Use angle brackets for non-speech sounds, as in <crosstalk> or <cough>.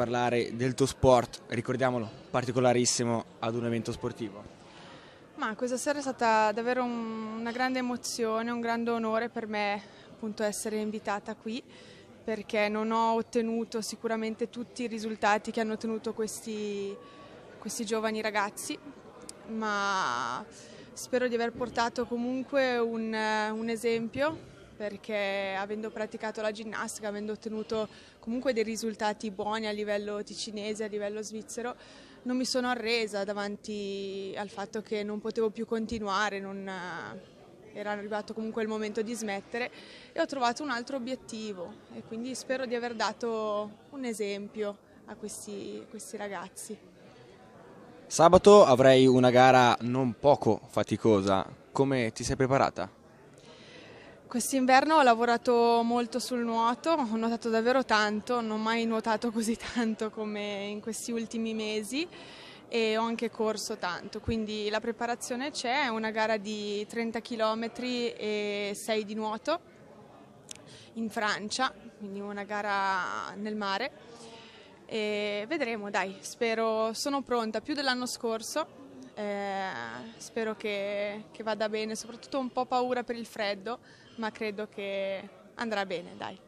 parlare del tuo sport, ricordiamolo, particolarissimo ad un evento sportivo. Ma questa sera è stata davvero un, una grande emozione, un grande onore per me appunto essere invitata qui perché non ho ottenuto sicuramente tutti i risultati che hanno ottenuto questi, questi giovani ragazzi, ma spero di aver portato comunque un, un esempio perché avendo praticato la ginnastica, avendo ottenuto comunque dei risultati buoni a livello ticinese, a livello svizzero, non mi sono arresa davanti al fatto che non potevo più continuare, non, era arrivato comunque il momento di smettere e ho trovato un altro obiettivo e quindi spero di aver dato un esempio a questi, questi ragazzi. Sabato avrei una gara non poco faticosa, come ti sei preparata? Quest'inverno ho lavorato molto sul nuoto, ho nuotato davvero tanto, non ho mai nuotato <laughs> così tanto come in questi ultimi mesi e ho anche corso tanto, quindi la preparazione c'è, è una gara di 30 km e 6 di nuoto in Francia, quindi una gara nel mare. E vedremo, dai, spero, sono pronta. Più dell'anno scorso, eh, spero che, che vada bene, soprattutto un po' paura per il freddo, ma credo che andrà bene, dai.